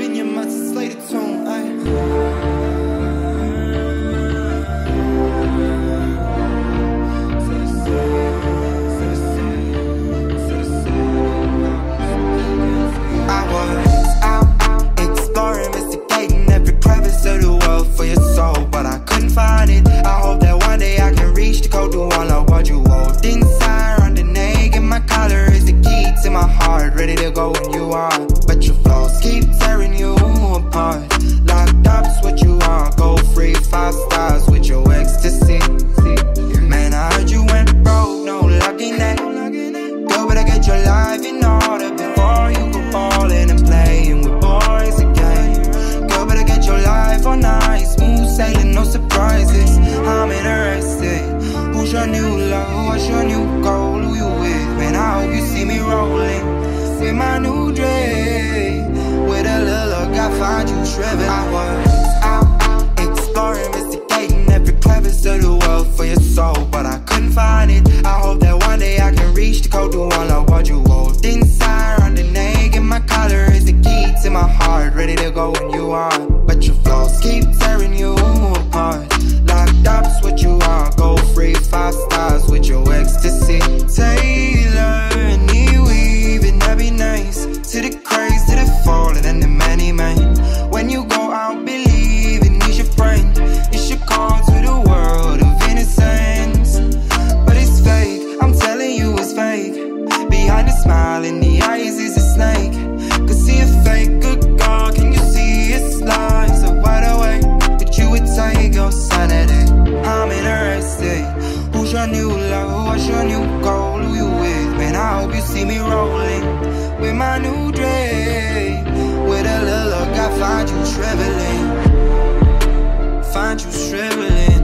in your mind to slay the tone. I heart. Locked up's what you are. Go free, five stars with your ecstasy. Man, I heard you went broke, no lucky in that. Girl, better get your life in order before you go falling and playing with boys again. Girl, better get your life on ice. Smooth sailing, no surprises. I'm interested. Who's your new love? What's your new goal? driven. I was exploring, investigating every crevice of the world for your soul, but I couldn't find it. I hope that one day I can reach the golden wall I want you hold inside. Around the neck and my collar is the key to my heart, ready to go when you are. But your flaws keep tearing you apart. Locked up's what you are, go free, five stars with your ecstasy. smile in the eyes is a snake. Could see a fake good God, can you see it's lies? So wide awake, but you would take your sanity? I'm in a day Who's your new love, what's your new goal, who you with? Man, I hope you see me rolling With my new day With a little luck, I find you traveling Find you traveling